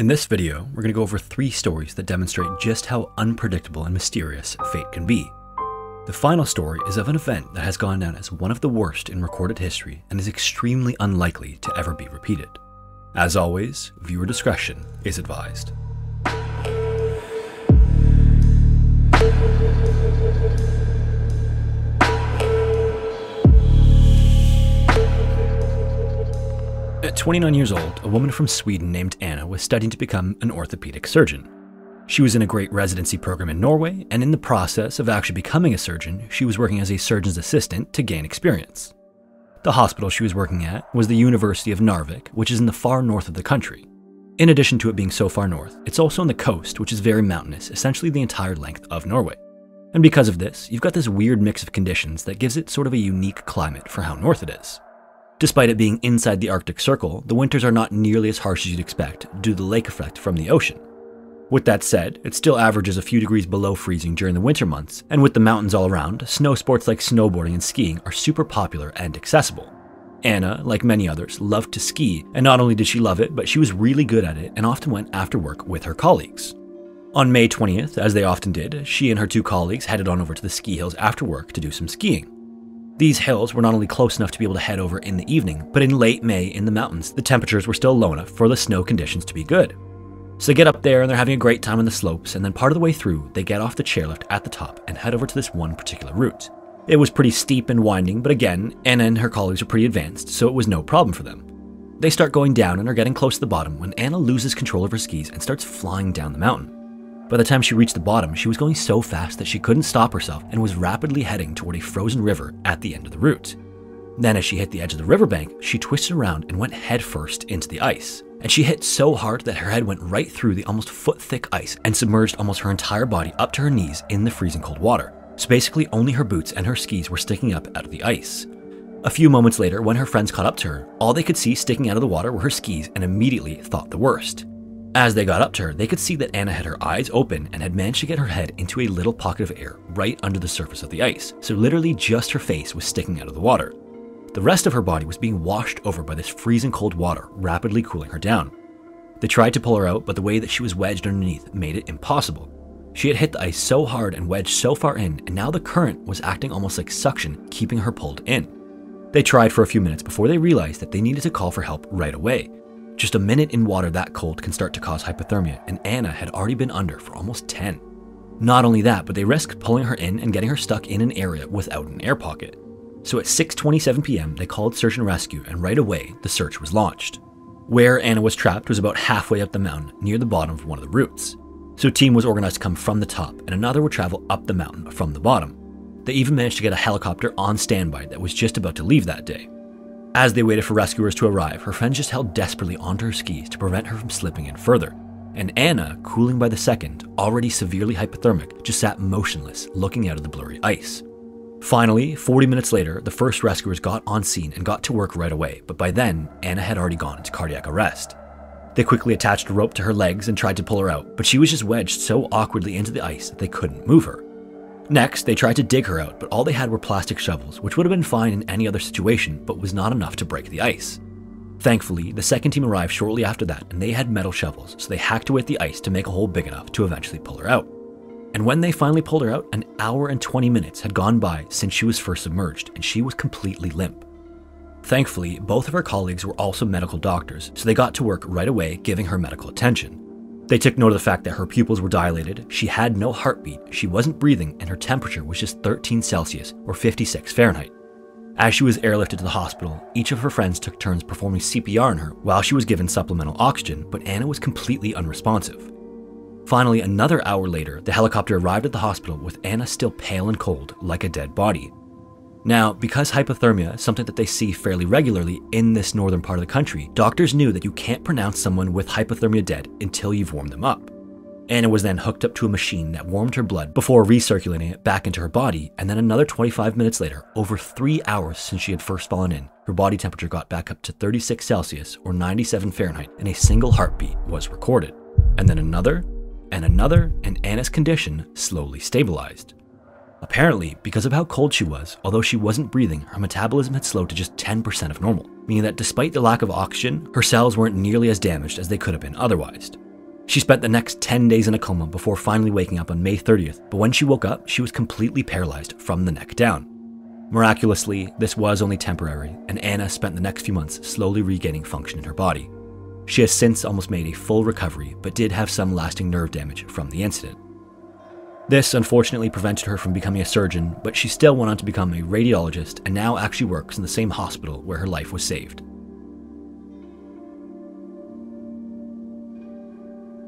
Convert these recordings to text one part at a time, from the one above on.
In this video, we're going to go over three stories that demonstrate just how unpredictable and mysterious fate can be. The final story is of an event that has gone down as one of the worst in recorded history and is extremely unlikely to ever be repeated. As always, viewer discretion is advised. At 29 years old, a woman from Sweden named Anna was studying to become an orthopedic surgeon. She was in a great residency program in Norway, and in the process of actually becoming a surgeon, she was working as a surgeon's assistant to gain experience. The hospital she was working at was the University of Narvik, which is in the far north of the country. In addition to it being so far north, it's also on the coast, which is very mountainous, essentially the entire length of Norway. And because of this, you've got this weird mix of conditions that gives it sort of a unique climate for how north it is. Despite it being inside the Arctic Circle, the winters are not nearly as harsh as you'd expect due to the lake effect from the ocean. With that said, it still averages a few degrees below freezing during the winter months, and with the mountains all around, snow sports like snowboarding and skiing are super popular and accessible. Anna, like many others, loved to ski, and not only did she love it, but she was really good at it and often went after work with her colleagues. On May 20th, as they often did, she and her two colleagues headed on over to the ski hills after work to do some skiing. These hills were not only close enough to be able to head over in the evening, but in late May in the mountains, the temperatures were still low enough for the snow conditions to be good. So they get up there and they're having a great time on the slopes, and then part of the way through, they get off the chairlift at the top and head over to this one particular route. It was pretty steep and winding, but again, Anna and her colleagues are pretty advanced, so it was no problem for them. They start going down and are getting close to the bottom when Anna loses control of her skis and starts flying down the mountain. By the time she reached the bottom, she was going so fast that she couldn't stop herself and was rapidly heading toward a frozen river at the end of the route. Then, as she hit the edge of the riverbank, she twisted around and went headfirst into the ice. And she hit so hard that her head went right through the almost foot thick ice and submerged almost her entire body up to her knees in the freezing cold water. So basically, only her boots and her skis were sticking up out of the ice. A few moments later, when her friends caught up to her, all they could see sticking out of the water were her skis and immediately thought the worst. As they got up to her, they could see that Anna had her eyes open and had managed to get her head into a little pocket of air right under the surface of the ice, so literally just her face was sticking out of the water. The rest of her body was being washed over by this freezing cold water, rapidly cooling her down. They tried to pull her out, but the way that she was wedged underneath made it impossible. She had hit the ice so hard and wedged so far in, and now the current was acting almost like suction, keeping her pulled in. They tried for a few minutes before they realized that they needed to call for help right away. Just a minute in water that cold can start to cause hypothermia, and Anna had already been under for almost 10. Not only that, but they risked pulling her in and getting her stuck in an area without an air pocket. So at 6:27 p.m., they called search and rescue, and right away the search was launched. Where Anna was trapped was about halfway up the mountain, near the bottom of one of the routes. So a team was organized to come from the top, and another would travel up the mountain from the bottom. They even managed to get a helicopter on standby that was just about to leave that day. As they waited for rescuers to arrive, her friends just held desperately onto her skis to prevent her from slipping in further. And Anna, cooling by the second, already severely hypothermic, just sat motionless, looking out of the blurry ice. Finally, 40 minutes later, the first rescuers got on scene and got to work right away, but by then, Anna had already gone into cardiac arrest. They quickly attached a rope to her legs and tried to pull her out, but she was just wedged so awkwardly into the ice that they couldn't move her. Next, they tried to dig her out, but all they had were plastic shovels, which would have been fine in any other situation, but was not enough to break the ice. Thankfully, the second team arrived shortly after that, and they had metal shovels, so they hacked away at the ice to make a hole big enough to eventually pull her out. And when they finally pulled her out, an hour and 20 minutes had gone by since she was first submerged, and she was completely limp. Thankfully, both of her colleagues were also medical doctors, so they got to work right away giving her medical attention. They took note of the fact that her pupils were dilated, she had no heartbeat, she wasn't breathing, and her temperature was just 13 Celsius or 56 Fahrenheit. As she was airlifted to the hospital, each of her friends took turns performing CPR on her while she was given supplemental oxygen, but Anna was completely unresponsive. Finally, another hour later, the helicopter arrived at the hospital with Anna still pale and cold, like a dead body. Now, because hypothermia is something that they see fairly regularly in this northern part of the country, doctors knew that you can't pronounce someone with hypothermia dead until you've warmed them up. Anna was then hooked up to a machine that warmed her blood before recirculating it back into her body, and then another 25 minutes later, over three hours since she had first fallen in, her body temperature got back up to 36 Celsius or 97 Fahrenheit, and a single heartbeat was recorded. And then another, and another, and Anna's condition slowly stabilized. Apparently, because of how cold she was, although she wasn't breathing, her metabolism had slowed to just 10% of normal, meaning that despite the lack of oxygen, her cells weren't nearly as damaged as they could have been otherwise. She spent the next 10 days in a coma before finally waking up on May 30th, but when she woke up, she was completely paralyzed from the neck down. Miraculously, this was only temporary, and Anna spent the next few months slowly regaining function in her body. She has since almost made a full recovery, but did have some lasting nerve damage from the incident. This unfortunately prevented her from becoming a surgeon, but she still went on to become a radiologist and now actually works in the same hospital where her life was saved.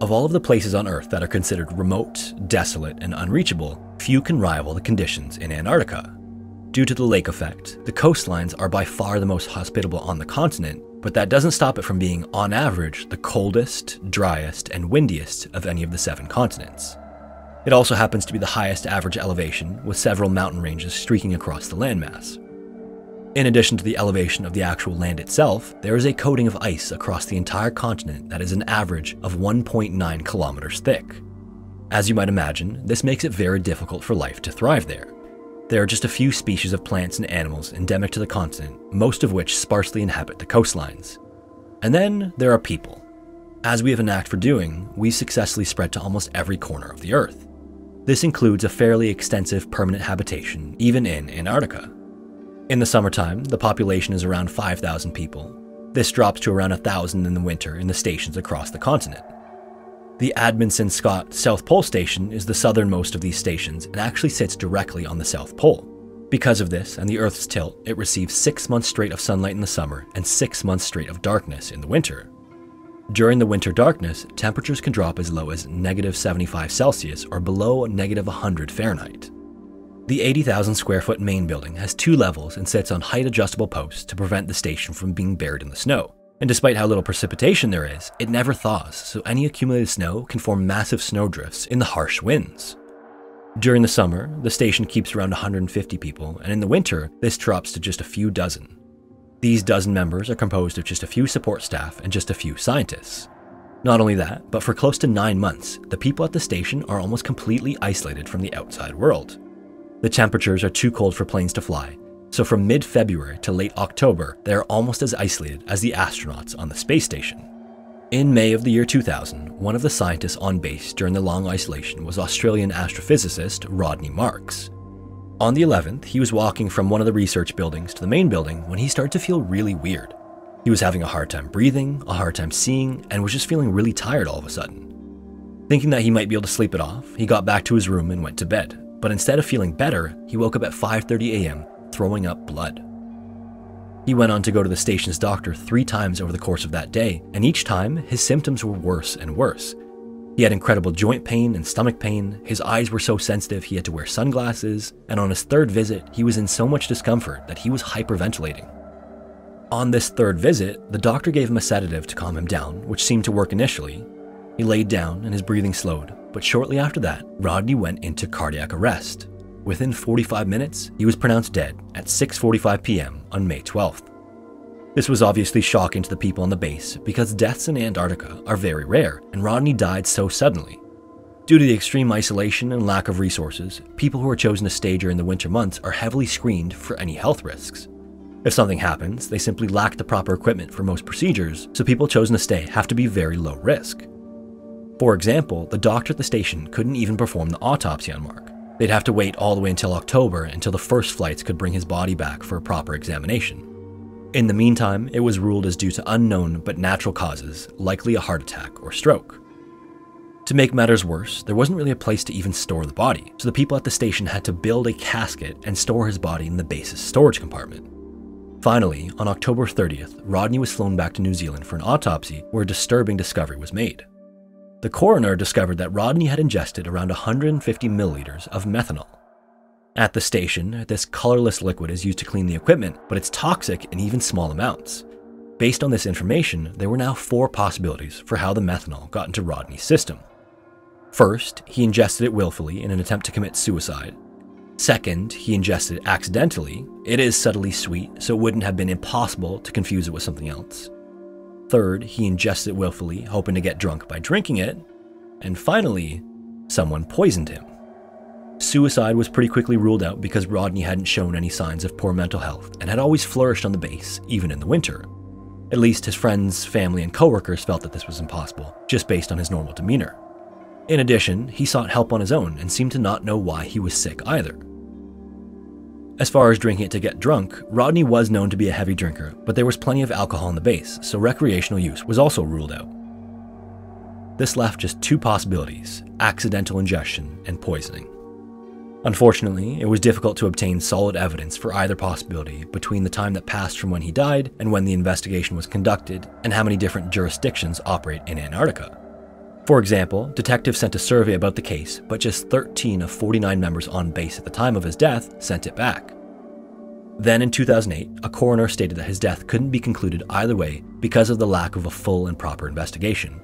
Of all of the places on Earth that are considered remote, desolate, and unreachable, few can rival the conditions in Antarctica. Due to the lake effect, the coastlines are by far the most hospitable on the continent, but that doesn't stop it from being, on average, the coldest, driest, and windiest of any of the seven continents. It also happens to be the highest average elevation, with several mountain ranges streaking across the landmass. In addition to the elevation of the actual land itself, there is a coating of ice across the entire continent that is an average of 1.9 kilometers thick. As you might imagine, this makes it very difficult for life to thrive there. There are just a few species of plants and animals endemic to the continent, most of which sparsely inhabit the coastlines. And then there are people. As we have an act for doing, we successfully spread to almost every corner of the Earth. This includes a fairly extensive permanent habitation, even in Antarctica. In the summertime, the population is around 5,000 people. This drops to around 1,000 in the winter in the stations across the continent. The Amundsen Scott South Pole Station is the southernmost of these stations and actually sits directly on the South Pole. Because of this and the Earth's tilt, it receives six months straight of sunlight in the summer and six months straight of darkness in the winter. During the winter darkness, temperatures can drop as low as negative 75 Celsius or below negative 100 Fahrenheit. The 80,000 square foot main building has two levels and sits on height adjustable posts to prevent the station from being buried in the snow. And despite how little precipitation there is, it never thaws, so any accumulated snow can form massive snowdrifts in the harsh winds. During the summer, the station keeps around 150 people, and in the winter, this drops to just a few dozen. These dozen members are composed of just a few support staff and just a few scientists. Not only that, but for close to nine months, the people at the station are almost completely isolated from the outside world. The temperatures are too cold for planes to fly, so from mid February to late October, they are almost as isolated as the astronauts on the space station. In May of the year 2000, one of the scientists on base during the long isolation was Australian astrophysicist Rodney Marks. On the 11th, he was walking from one of the research buildings to the main building when he started to feel really weird. He was having a hard time breathing, a hard time seeing, and was just feeling really tired all of a sudden. Thinking that he might be able to sleep it off, he got back to his room and went to bed but instead of feeling better, he woke up at 5:30 a.m. throwing up blood. He went on to go to the station's doctor 3 times over the course of that day, and each time his symptoms were worse and worse. He had incredible joint pain and stomach pain, his eyes were so sensitive he had to wear sunglasses, and on his third visit, he was in so much discomfort that he was hyperventilating. On this third visit, the doctor gave him a sedative to calm him down, which seemed to work initially. He laid down and his breathing slowed, but shortly after that, Rodney went into cardiac arrest. Within 45 minutes, he was pronounced dead at 6:45 p.m. on May 12th. This was obviously shocking to the people on the base because deaths in Antarctica are very rare, and Rodney died so suddenly. Due to the extreme isolation and lack of resources, people who are chosen to stay during the winter months are heavily screened for any health risks. If something happens, they simply lack the proper equipment for most procedures, so people chosen to stay have to be very low risk. For example, the doctor at the station couldn't even perform the autopsy on Mark. They'd have to wait all the way until October until the first flights could bring his body back for a proper examination. In the meantime, it was ruled as due to unknown but natural causes, likely a heart attack or stroke. To make matters worse, there wasn't really a place to even store the body, so the people at the station had to build a casket and store his body in the base's storage compartment. Finally, on October 30th, Rodney was flown back to New Zealand for an autopsy where a disturbing discovery was made. The coroner discovered that Rodney had ingested around 150 milliliters of methanol. At the station, this colorless liquid is used to clean the equipment, but it's toxic in even small amounts. Based on this information, there were now four possibilities for how the methanol got into Rodney's system. First, he ingested it willfully in an attempt to commit suicide. Second, he ingested it accidentally. It is subtly sweet, so it wouldn't have been impossible to confuse it with something else. Third, he ingested it willfully, hoping to get drunk by drinking it. And finally, someone poisoned him. Suicide was pretty quickly ruled out because Rodney hadn't shown any signs of poor mental health and had always flourished on the base, even in the winter. At least his friends, family, and coworkers felt that this was impossible, just based on his normal demeanor. In addition, he sought help on his own and seemed to not know why he was sick either. As far as drinking it to get drunk, Rodney was known to be a heavy drinker, but there was plenty of alcohol in the base, so recreational use was also ruled out. This left just two possibilities accidental ingestion and poisoning. Unfortunately, it was difficult to obtain solid evidence for either possibility between the time that passed from when he died and when the investigation was conducted, and how many different jurisdictions operate in Antarctica. For example, detectives sent a survey about the case, but just 13 of 49 members on base at the time of his death sent it back. Then in 2008, a coroner stated that his death couldn't be concluded either way because of the lack of a full and proper investigation.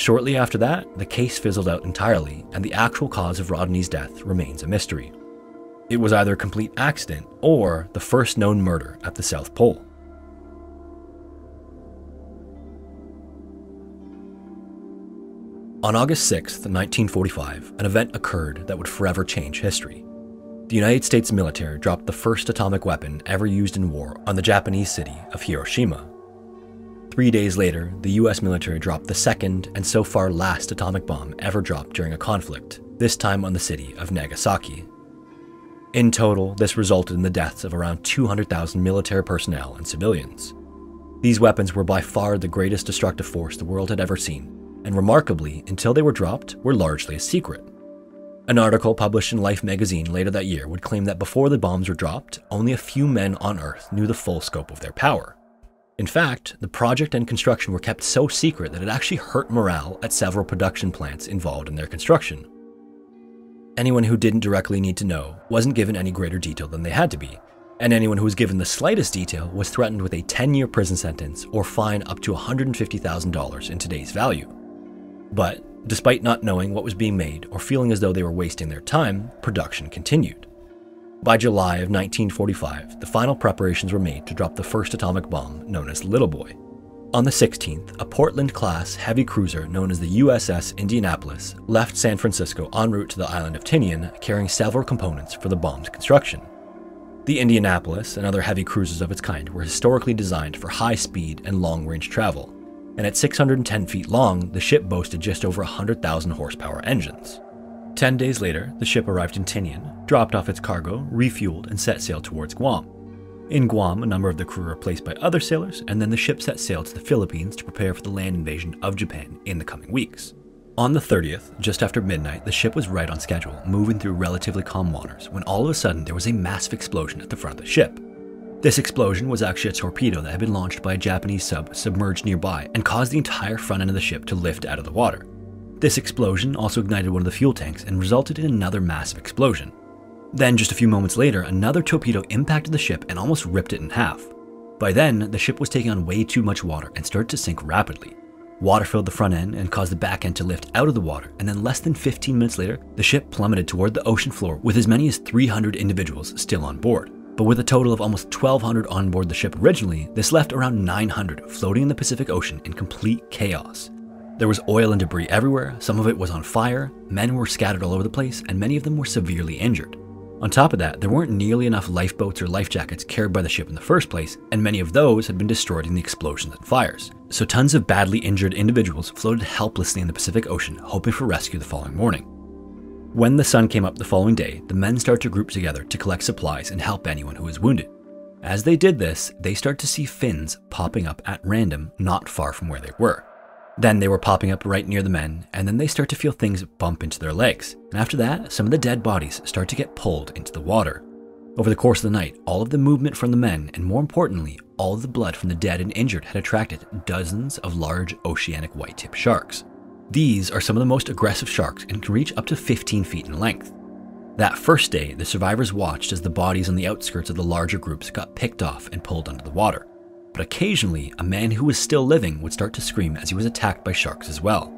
Shortly after that, the case fizzled out entirely, and the actual cause of Rodney's death remains a mystery. It was either a complete accident or the first known murder at the South Pole. On August 6, 1945, an event occurred that would forever change history. The United States military dropped the first atomic weapon ever used in war on the Japanese city of Hiroshima. Three days later, the US military dropped the second and so far last atomic bomb ever dropped during a conflict, this time on the city of Nagasaki. In total, this resulted in the deaths of around 200,000 military personnel and civilians. These weapons were by far the greatest destructive force the world had ever seen, and remarkably, until they were dropped, were largely a secret. An article published in Life magazine later that year would claim that before the bombs were dropped, only a few men on Earth knew the full scope of their power. In fact, the project and construction were kept so secret that it actually hurt morale at several production plants involved in their construction. Anyone who didn't directly need to know wasn't given any greater detail than they had to be, and anyone who was given the slightest detail was threatened with a 10 year prison sentence or fine up to $150,000 in today's value. But despite not knowing what was being made or feeling as though they were wasting their time, production continued. By July of 1945, the final preparations were made to drop the first atomic bomb known as Little Boy. On the 16th, a Portland class heavy cruiser known as the USS Indianapolis left San Francisco en route to the island of Tinian carrying several components for the bomb's construction. The Indianapolis and other heavy cruisers of its kind were historically designed for high speed and long range travel, and at 610 feet long, the ship boasted just over 100,000 horsepower engines. Ten days later, the ship arrived in Tinian, dropped off its cargo, refueled, and set sail towards Guam. In Guam, a number of the crew were replaced by other sailors, and then the ship set sail to the Philippines to prepare for the land invasion of Japan in the coming weeks. On the 30th, just after midnight, the ship was right on schedule, moving through relatively calm waters, when all of a sudden there was a massive explosion at the front of the ship. This explosion was actually a torpedo that had been launched by a Japanese sub submerged nearby and caused the entire front end of the ship to lift out of the water. This explosion also ignited one of the fuel tanks and resulted in another massive explosion. Then, just a few moments later, another torpedo impacted the ship and almost ripped it in half. By then, the ship was taking on way too much water and started to sink rapidly. Water filled the front end and caused the back end to lift out of the water, and then less than 15 minutes later, the ship plummeted toward the ocean floor with as many as 300 individuals still on board but with a total of almost 1,200 on board the ship originally, this left around 900 floating in the Pacific Ocean in complete chaos. There was oil and debris everywhere, some of it was on fire, men were scattered all over the place, and many of them were severely injured. On top of that, there weren't nearly enough lifeboats or life jackets carried by the ship in the first place, and many of those had been destroyed in the explosions and fires. So tons of badly injured individuals floated helplessly in the Pacific Ocean, hoping for rescue the following morning. When the sun came up the following day, the men start to group together to collect supplies and help anyone who is wounded. As they did this, they start to see fins popping up at random not far from where they were. Then they were popping up right near the men, and then they start to feel things bump into their legs. And after that, some of the dead bodies start to get pulled into the water. Over the course of the night, all of the movement from the men, and more importantly, all of the blood from the dead and injured had attracted dozens of large oceanic white tip sharks. These are some of the most aggressive sharks and can reach up to 15 feet in length. That first day, the survivors watched as the bodies on the outskirts of the larger groups got picked off and pulled under the water. But occasionally, a man who was still living would start to scream as he was attacked by sharks as well.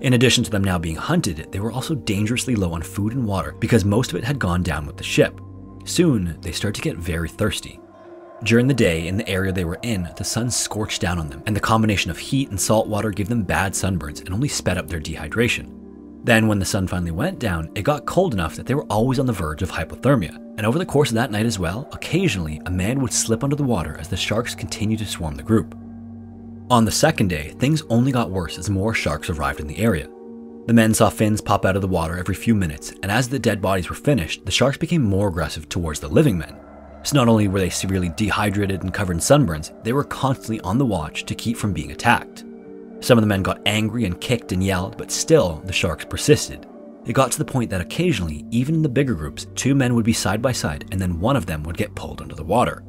In addition to them now being hunted, they were also dangerously low on food and water because most of it had gone down with the ship. Soon, they start to get very thirsty. During the day, in the area they were in, the sun scorched down on them, and the combination of heat and salt water gave them bad sunburns and only sped up their dehydration. Then, when the sun finally went down, it got cold enough that they were always on the verge of hypothermia. And over the course of that night as well, occasionally a man would slip under the water as the sharks continued to swarm the group. On the second day, things only got worse as more sharks arrived in the area. The men saw fins pop out of the water every few minutes, and as the dead bodies were finished, the sharks became more aggressive towards the living men. So not only were they severely dehydrated and covered in sunburns, they were constantly on the watch to keep from being attacked. Some of the men got angry and kicked and yelled, but still, the sharks persisted. It got to the point that occasionally, even in the bigger groups, two men would be side by side and then one of them would get pulled under the water.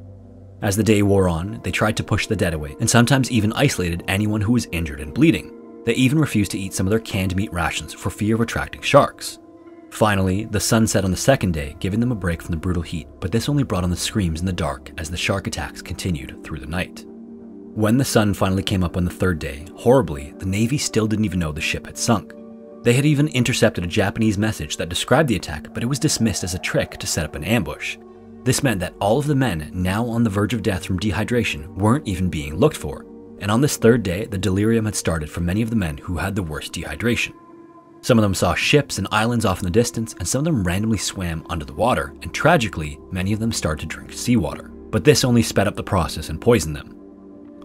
As the day wore on, they tried to push the dead away and sometimes even isolated anyone who was injured and bleeding. They even refused to eat some of their canned meat rations for fear of attracting sharks. Finally, the sun set on the second day, giving them a break from the brutal heat, but this only brought on the screams in the dark as the shark attacks continued through the night. When the sun finally came up on the third day, horribly, the Navy still didn't even know the ship had sunk. They had even intercepted a Japanese message that described the attack, but it was dismissed as a trick to set up an ambush. This meant that all of the men, now on the verge of death from dehydration, weren't even being looked for. And on this third day, the delirium had started for many of the men who had the worst dehydration. Some of them saw ships and islands off in the distance, and some of them randomly swam under the water, and tragically, many of them started to drink seawater. But this only sped up the process and poisoned them.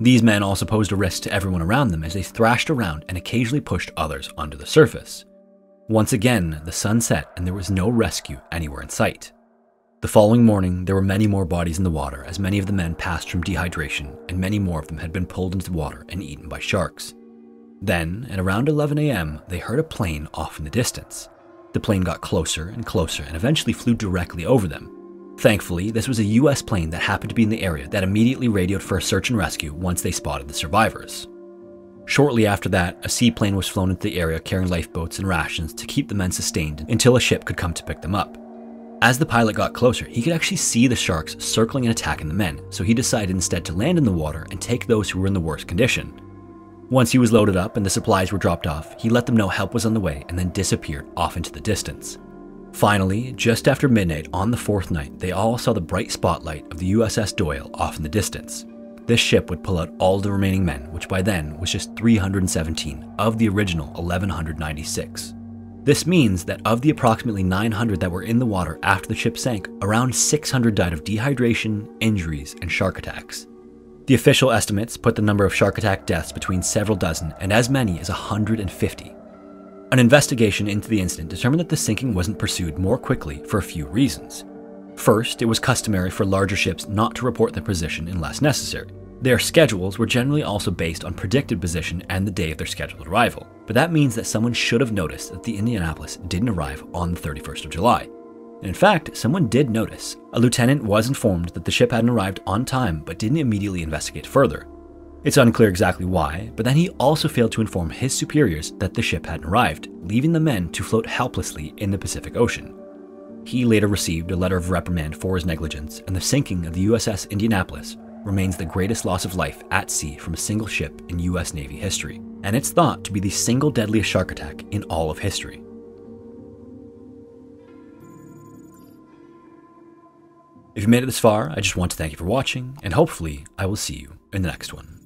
These men also posed a risk to everyone around them as they thrashed around and occasionally pushed others under the surface. Once again, the sun set and there was no rescue anywhere in sight. The following morning, there were many more bodies in the water as many of the men passed from dehydration and many more of them had been pulled into the water and eaten by sharks. Then, at around 11 a.m., they heard a plane off in the distance. The plane got closer and closer and eventually flew directly over them, Thankfully, this was a US plane that happened to be in the area that immediately radioed for a search and rescue once they spotted the survivors. Shortly after that, a seaplane was flown into the area carrying lifeboats and rations to keep the men sustained until a ship could come to pick them up. As the pilot got closer, he could actually see the sharks circling and attacking the men, so he decided instead to land in the water and take those who were in the worst condition. Once he was loaded up and the supplies were dropped off, he let them know help was on the way and then disappeared off into the distance. Finally, just after midnight on the fourth night, they all saw the bright spotlight of the USS Doyle off in the distance. This ship would pull out all the remaining men, which by then was just 317 of the original 1196. This means that of the approximately 900 that were in the water after the ship sank, around 600 died of dehydration, injuries, and shark attacks. The official estimates put the number of shark attack deaths between several dozen and as many as 150. An investigation into the incident determined that the sinking wasn't pursued more quickly for a few reasons. First, it was customary for larger ships not to report their position unless necessary. Their schedules were generally also based on predicted position and the day of their scheduled arrival, but that means that someone should have noticed that the Indianapolis didn't arrive on the 31st of July. And in fact, someone did notice. A lieutenant was informed that the ship hadn't arrived on time but didn't immediately investigate further, it's unclear exactly why, but then he also failed to inform his superiors that the ship hadn't arrived, leaving the men to float helplessly in the Pacific Ocean. He later received a letter of reprimand for his negligence, and the sinking of the USS Indianapolis remains the greatest loss of life at sea from a single ship in US Navy history, and it's thought to be the single deadliest shark attack in all of history. If you made it this far, I just want to thank you for watching, and hopefully I will see you in the next one.